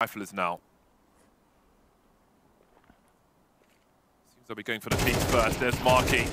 rifle is now. Seems they'll be going for the peaks first. There's Marky.